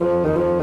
Música